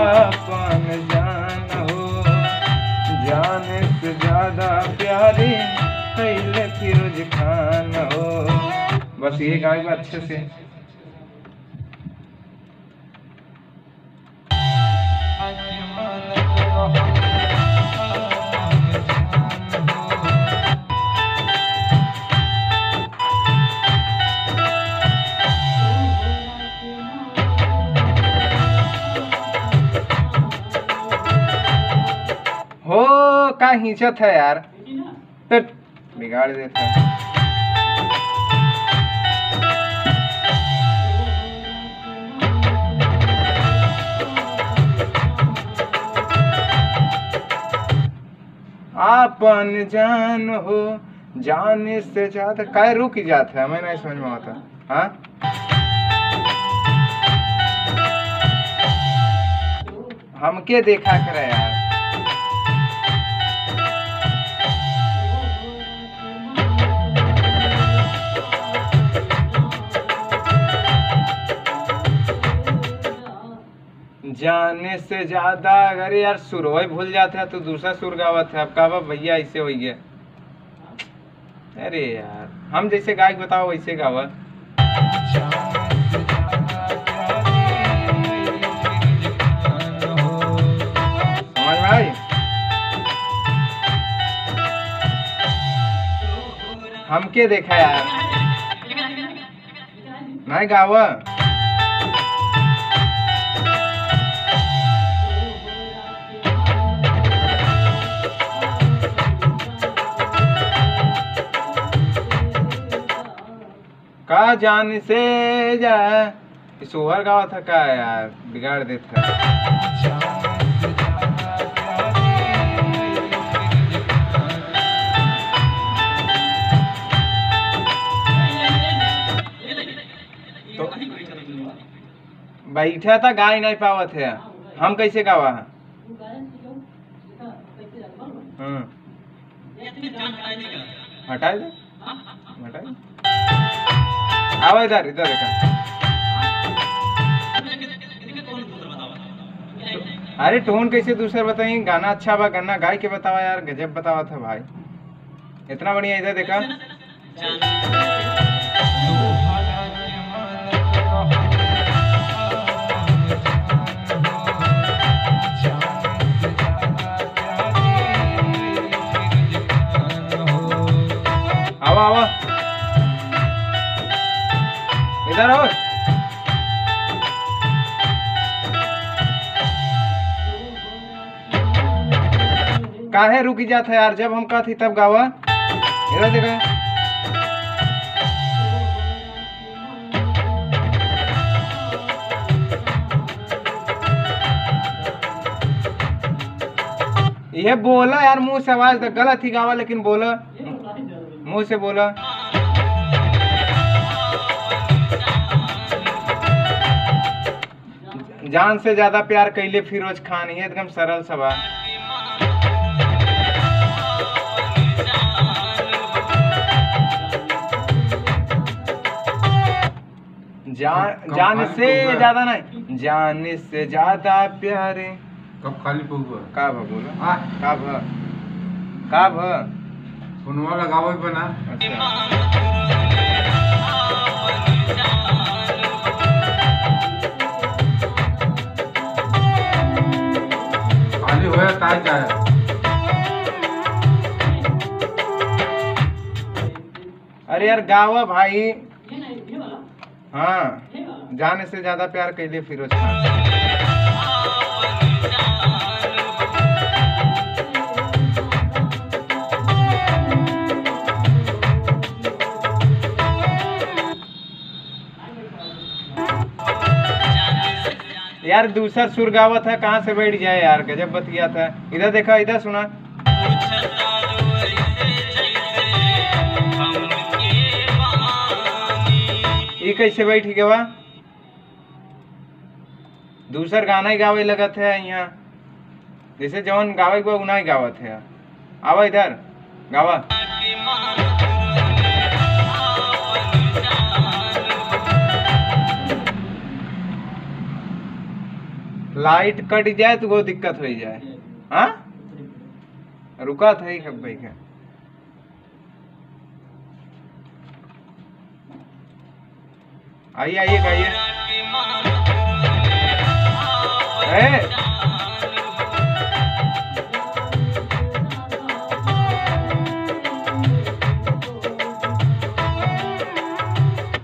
अपन जान हो। जान से ज़्यादा प्यारी फिरोज खान हो। बस ये गाएगा अच्छे से। का हिंचत है यार। तो बिगाड़ देता आपन जान हो, जाने से ज़्यादा काय रुक जाता है? मैं नहीं समझ में आता। हाँ? हमके देखा करे यार। जाने से ज़्यादा अगर यार सुर वही भूल जाते हैं तो दूसरा सुर गावत है अब कहा भैया ऐसे हो गया। अरे यार, हम जैसे गायक बताओ, वैसे गावा। समझ हमके देखा यार। नहीं गावा। का जान से जा। सोहर गावा था का यार? बिगाड़ देता तो बैठा था, गाय नहीं पावत है। हम कैसे गावा? है हाँ हटा दे। हटा दे। इधर इधर देखा अरे टोन कैसे दूसरा बताइए गाना अच्छा बा गाना गाय के बतावा यार, गजब बतावा था भाई। इतना बढ़िया इधर देखा। आवा आवा। इधर आओ काहे रुकी जात है यार? जब हम कहा थी तब गावा। इधर देखा। ये बोला यार, मुँह से आवाज़ तो गलत ही गावा, लेकिन बोला। मुँह से बोला। जान से ज़्यादा प्यार कैले फिरोज खान ये एकदम सरल सवाल। जान जान से ज़्यादा नहीं जान से ज़्यादा प्यारे। कब खाली का भ बोला? हाँ। का भ का भ फोनवा लगावे बना अच्छा। खाली होया ताय जाए अरे यार गावा भाई। हाँ जाने से ज़्यादा प्यार कैले फिरोज खान। यार दूसरा सुर गावत है कहाँ से बैठ जाए यार, गजब बतिया था। इधर देखा, इधर सुना। ये कैसे बैठ गया बा दूसर गाना ही गावे लगत है यहाँ। जैसे जवन गावे, उना ही गावत है। आवा इधर, गावा। लाइट कट जाए तो वो दिक्कत हो जाए। हाँ? रुका था ही भाई का। आइए आइए, गाइए।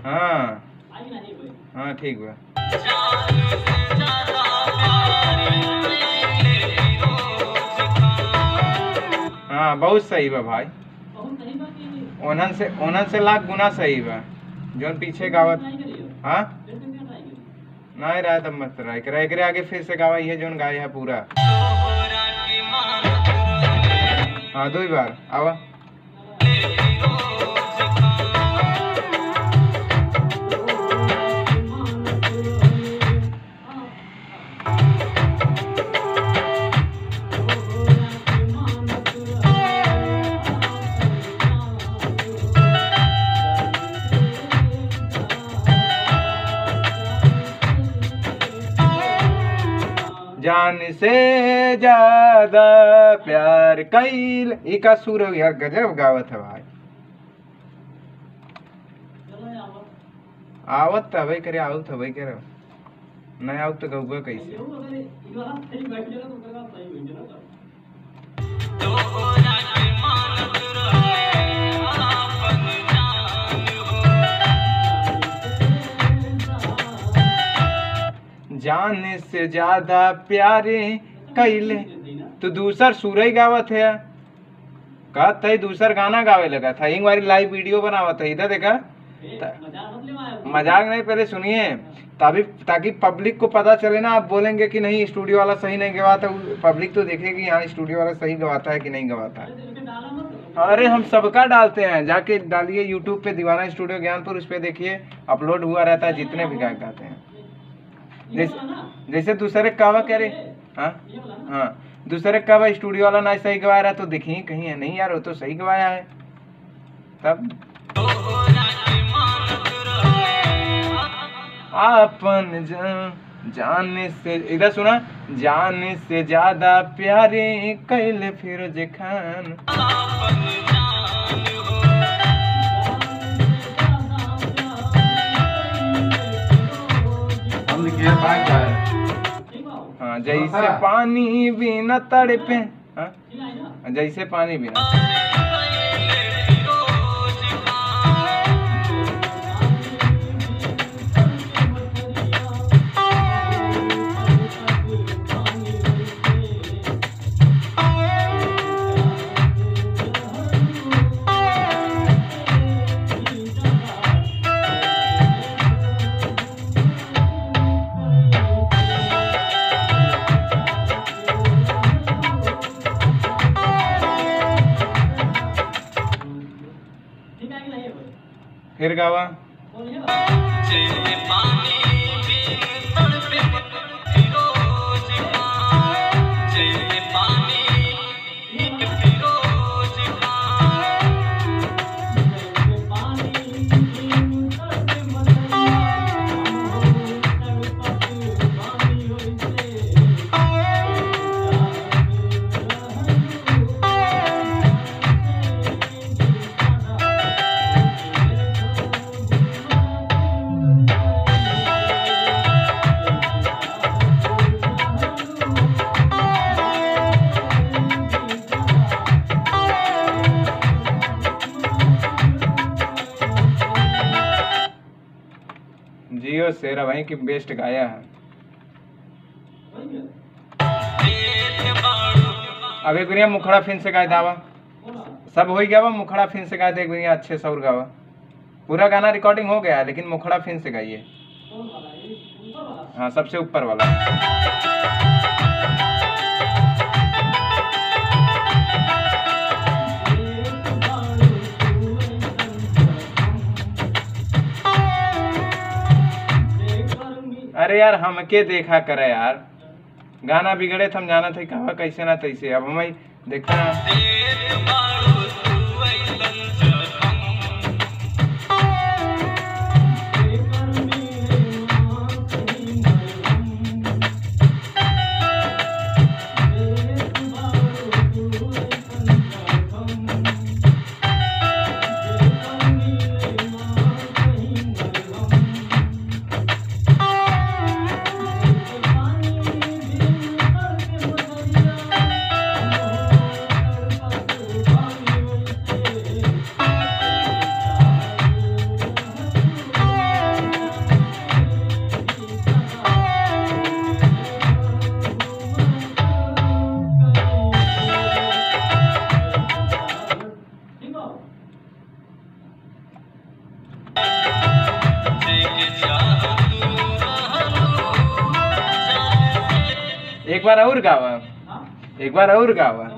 हाँ। हाँ ठीक बा हाँ बहुत सही बा भाई। ओनन से ओनन से लाख गुना सही बा। जोन पीछे गावत हाँ? नहीं रहा तब मस्त रहा एकरा एकरे आगे फिर से गावा ये जोन गाय है पूरा। हाँ दो बार आवा। से ज़्यादा प्यार कैल। ई का सुर यार गजब गावत है भाई। आवत तो वही करे आउत वही करे। नहीं आवत तो गौगा कैसे? जाने से ज़्यादा प्यारे कैले। तो दूसर सुरई गावत है। का तई दूसर गाना गावे लगा था। एक बारी लाइव वीडियो बनावत है। इधर देखा। मज़ाक नहीं पहले सुनिए। तभी ताकि पब्लिक को पता चले ना आप बोलेंगे कि नहीं स्टूडियो वाला सही नहीं गवाता। पब्लिक तो देखेगी यहाँ स्टूडियो वाला सही गवाता है कि नहीं गवाता है। अरे हम सबका डालते हैं। जाके डालिए यूट्यूब पे दीवाना स्टूडियो ज्ञानपुर उस पर देखिए। अपलोड हुआ रहता है जितने भी गायक गाते हैं। जैसे जैसे दूसरे कावा कह रहे हाँ? हाँ। दूसरे कावा स्टूडियो वाला ना सही गवाया रहा तो देखिए कहीं है। नहीं यार, वो तो सही गवाया है। तब आपन जान से इधर सुना। जाने से ज़्यादा प्यारे कैले फिरोज खान। जैसे पानी बिना तड़पे हाँ? जैसे पानी बिना फिर शेरा भाई की बेस्ट गाया है। अब एक गुनिया मुखड़ा फिन से गाय दावा। सब हो गया वा मुखड़ा फिन से गाय दे एक गुनिया अच्छे सौर गावा। पूरा गाना रिकॉर्डिंग हो गया, लेकिन मुखड़ा फिन से गाइए। हाँ सबसे ऊपर वाला। अरे यार, हमके देखा करे यार। गाना बिगड़े थम हम जाना थे कहा कैसे ना तैसे। अब हम देखा एक बार और गावा। एक बार और गावा।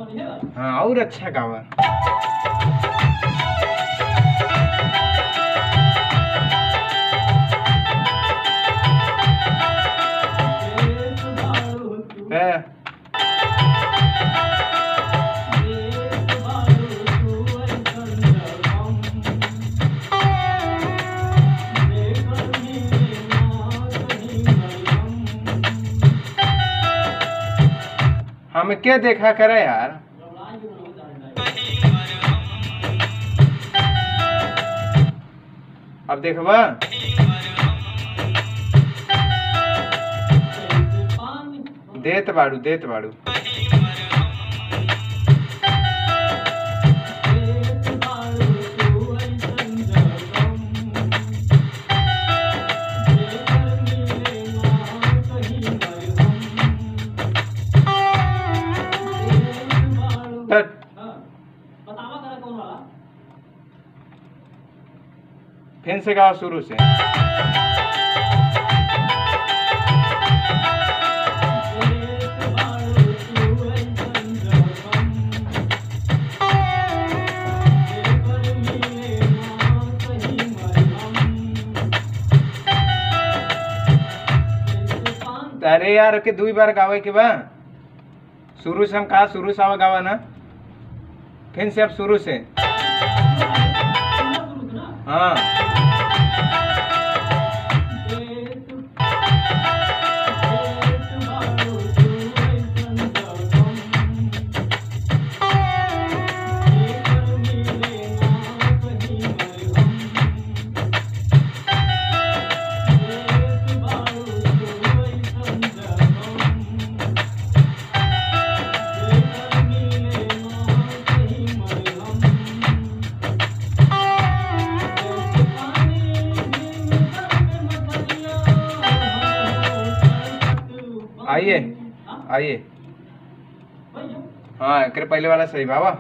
हाँ और अच्छा गावा। हम के देखा करे यार? अब देखबा देत बाड़ू देत बाड़ू। फिर से गाओ शुरू से। अरे यार के दुई बार गावे के बा। शुरू से हम कहा, शुरू से आवा गावा ना। फिर से अब शुरू से। हाँ आइए। हाँ एकरे पहले वाला सही बाबा।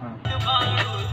हाँ।